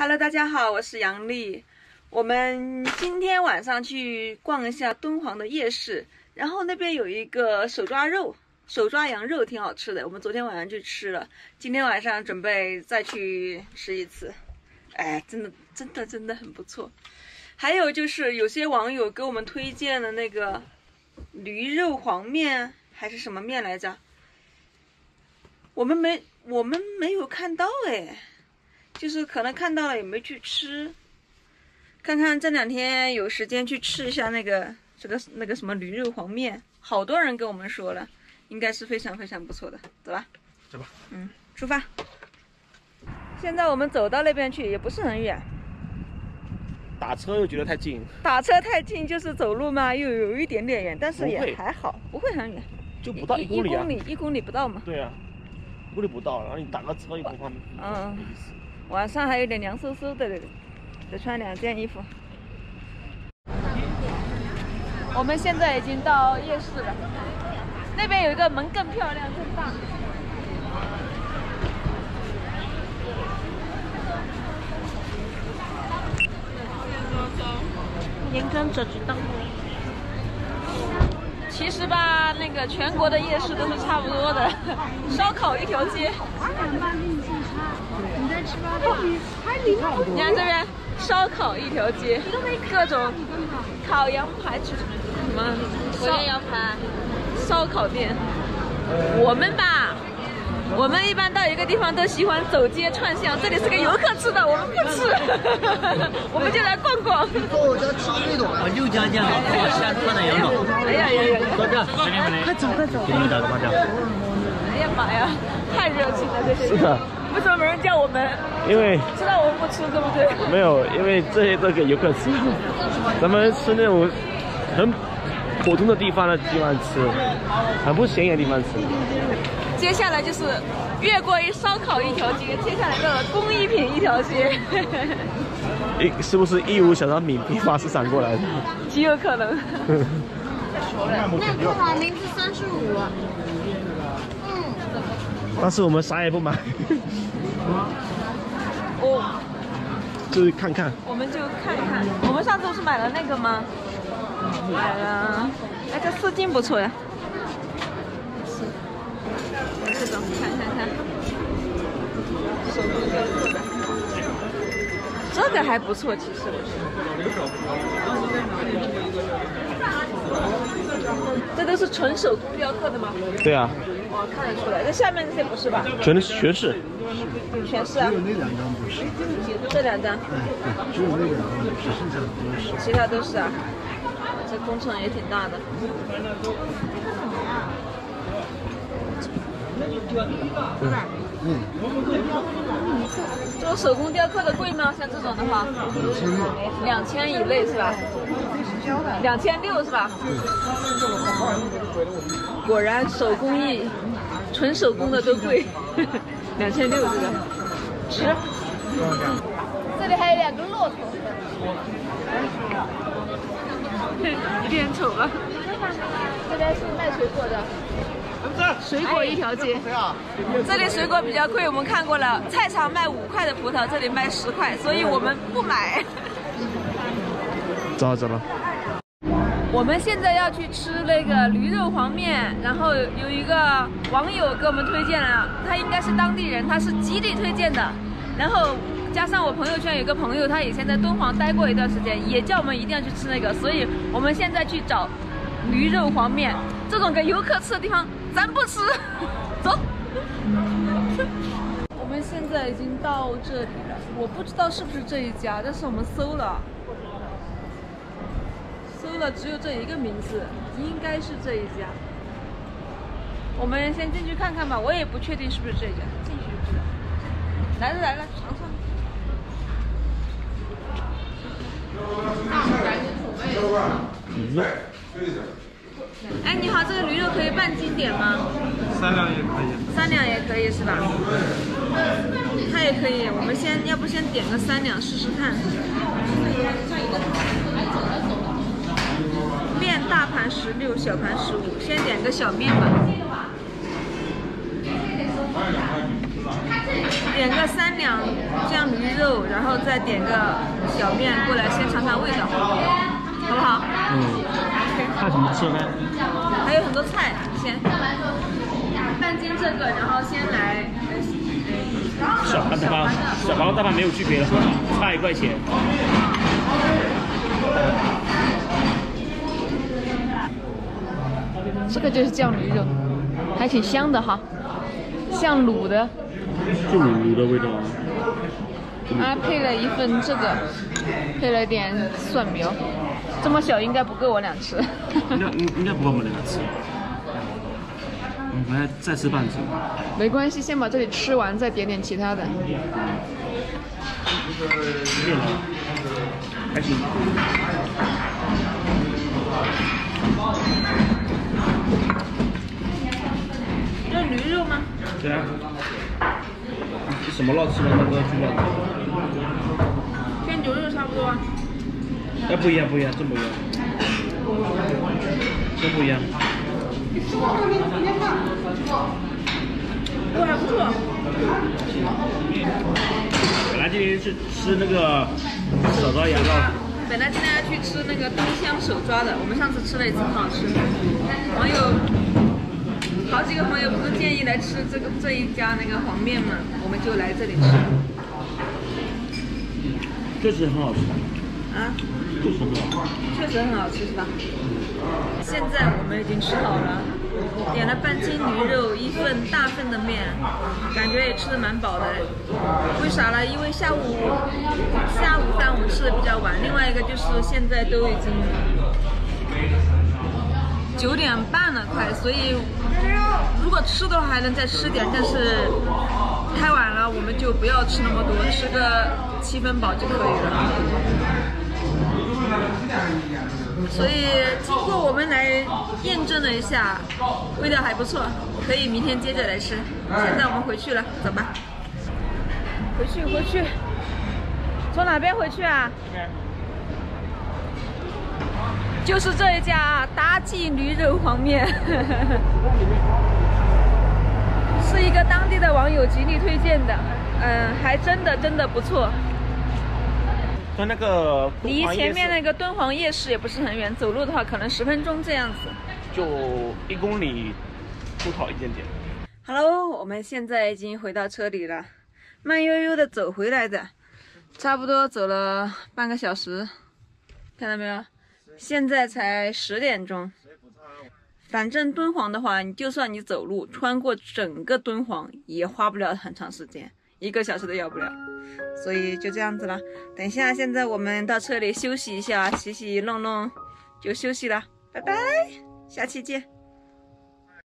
Hello，大家好，我是杨丽。我们今天晚上去逛一下敦煌的夜市，然后那边有一个手抓肉、手抓羊肉，挺好吃的。我们昨天晚上去吃了，今天晚上准备再去吃一次。哎，真的，真的，真的很不错。还有就是有些网友给我们推荐的那个驴肉黄面还是什么面来着？我们没，我们没有看到哎。就是可能看到了也没去吃，看看这两天有时间去吃一下那个这个那个什么驴肉黄面，好多人跟我们说了，应该是非常非常不错的，走吧，走吧，嗯，出发。现在我们走到那边去也不是很远，打车又觉得太近，打车太近就是走路嘛，又有一点点远，但是也还好，不会很远，就不到一公里，一公里一公里不到嘛。对啊，一公里不到，然后你打个车又不方便，嗯，没意思。晚上还有点凉飕飕的，得穿两件衣服。我们现在已经到夜市了，那边有一个门更漂亮更大。眼跟着知道。其实吧，那个全国的夜市都是差不多的，烧烤一条街。你看这边烧烤一条街，各种烤羊排、什么火焰羊排、烧烤店。我们吧，我们一般到一个地方都喜欢走街串巷，这里是给游客吃的，我们不吃，我们就来逛逛。我家吃这种，我就讲讲，我先看的羊肉。哎呀呀呀！快点，快走快走，给你们打个麻将。哎呀妈呀，太热情了这些。是的。为什么没人叫我们？因为知道我们不吃，对不对？没有，因为这些都给游客吃，咱们吃那种很普通的地方的地方吃，很不显眼的地方吃。接下来就是越过一烧烤一条街，接下来的工艺品一条街。一是不是义乌小商品批发市场过来的？极有可能。那不好，名字三十五。但是我们啥也不买，哦，就是看看。我们就看看，我们上次不是买了那个吗？买了，哎，这丝巾不错呀。是，这种看看看，手工雕刻的，这个还不错，其实。这都是纯手工雕刻的吗？对啊。哦，看得出来，这下面这些不是吧？全是全是，全是啊。只有那两张不是。这两张。哎，只有那两张不是，剩下的都是。其他都是啊。这工程也挺大的。嗯。做手工雕刻的贵吗？像这种的话？两千六。两千以内是吧？两千六是吧？果然手工艺，纯手工的都贵，两千六这个，值。这里还有两个骆驼，有点丑吧？这边是卖水果的，水果一条街。这里水果比较贵，我们看过了，菜场卖五块的葡萄，这里卖十块，所以我们不买。走了走了。我们现在要去吃那个驴肉黄面，然后有一个网友给我们推荐了，他应该是当地人，他是极力推荐的。然后加上我朋友圈有个朋友，他以前在敦煌待过一段时间，也叫我们一定要去吃那个，所以我们现在去找驴肉黄面这种给游客吃的地方，咱不吃。走。我们现在已经到这里了，我不知道是不是这一家，但是我们搜了。搜了只有这一个名字，应该是这一家。我们先进去看看吧，我也不确定是不是这一家，进去就知道。来了来了，尝尝。嗯。哎，你好，这个驴肉可以半斤点吗？三两也可以。三两也可以是吧？它也可以，我们先要不先点个三两试试看。面大盘十六，小盘十五，先点个小面吧。哎点个三两酱驴肉，然后再点个小面过来，先尝尝味道，好不好？嗯，看什么吃呢？还有很多菜，先半斤这个，然后先来小盘大盘，小盘大盘没有区别了，差一块钱。这个就是酱驴肉，还挺香的哈，像卤的，就卤卤的味道啊。啊，配了一份这个，配了点蒜苗，这么小应该不够我俩吃。应该应应该不够我们两个吃。嗯，回来再吃半只。没关系，先把这里吃完，再点点其他的。面了，还行。这是驴肉吗？对啊。什么肉吃的？那个猪肉。跟牛肉差不多啊。哎，不一样，不一样，真不一样。真不一样。都还不错。本来今天是吃那个手抓羊肉，本来今天要去吃那个东乡手抓的，我们上次吃了一次很好吃。网友好几个朋友不是建议来吃这个这一家那个黄面嘛，我们就来这里吃。确实很好吃，啊，确实很好吃。是吧？现在我们已经吃好了，点了半斤驴肉，一份大份的面，感觉也吃的蛮饱的。为啥呢？因为下午下午饭我们吃的比较晚，另外一个就是现在都已经九点半了快，所以如果吃的话还能再吃点，但是太晚了我们就不要吃那么多，吃个七分饱就可以了。所以经过我们来验证了一下，味道还不错，可以明天接着来吃。现在我们回去了，走吧。回去回去，从哪边回去啊？就是这一家啊，达记驴肉黄面，是一个当地的网友极力推荐的，嗯，还真的真的不错。跟那个离前面那个个敦煌夜市也不是很远，走路的话可能十分钟这样子。就一公里出头一点点。Hello，我们现在已经回到车里了，慢悠悠的走回来的，差不多走了半个小时，看到没有？现在才十点钟。反正敦煌的话，你就算你走路穿过整个敦煌，也花不了很长时间，一个小时都要不了。所以就这样子了。等一下，现在我们到车里休息一下，洗洗弄弄，就休息了。拜拜，下期见。